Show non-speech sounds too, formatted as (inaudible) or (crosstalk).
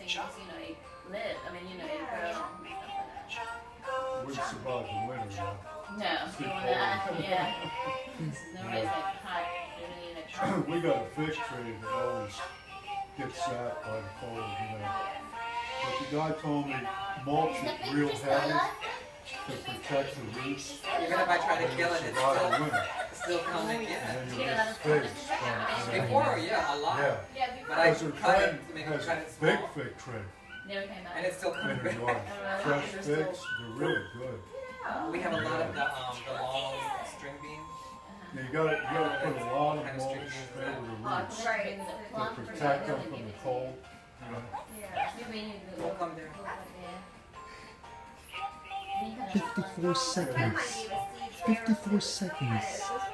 you know, it live. I mean, you know, it grow and stuff like We survived the winter now. that. No, (laughs) you want that? Yeah. This is no way like hot. They're really in a we got a fig tree that always gets sapped by the cold, you know. But the guy told me mulch is real heavy to protect the roots Even if I try to kill it, it's still, winter. still coming, And then you get figs from it. Before, yeah, a lot. Yeah, Yeah, But I because her cut friend it to make it has cut a it big small. fig tree never came out. And it's still in coming (laughs) her back. yard. Fresh figs, they're really good. We have a lot of the, um, the long string beans. Uh-huh. You gotta, you gotta put a lot of Kind of mulch over the Oh, roots right. To protect them from the cold. you know. Maybe you We'll come there. Fifty-four seconds. Fifty-four seconds. And then